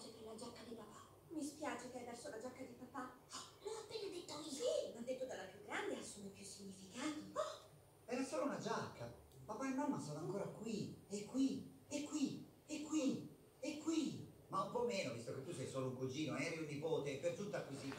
dispiace per la giacca di papà. Mi spiace che hai perso la giacca di papà. L'ho appena detto io. Sì, ma detto dalla più grande assume più significato. Era solo una giacca. Papà e mamma sono ancora qui, e qui, e qui, e qui, e qui. Ma un po' meno, visto che tu sei solo un cugino, eri un nipote, per tutto acquisito,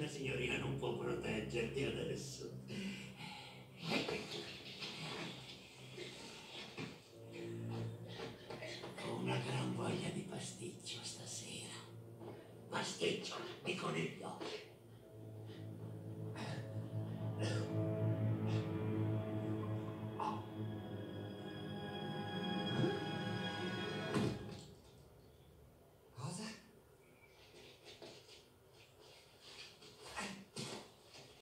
La signorina non può proteggerti adesso. Ho una gran voglia di pasticcio stasera. Pasticcio di coniglio.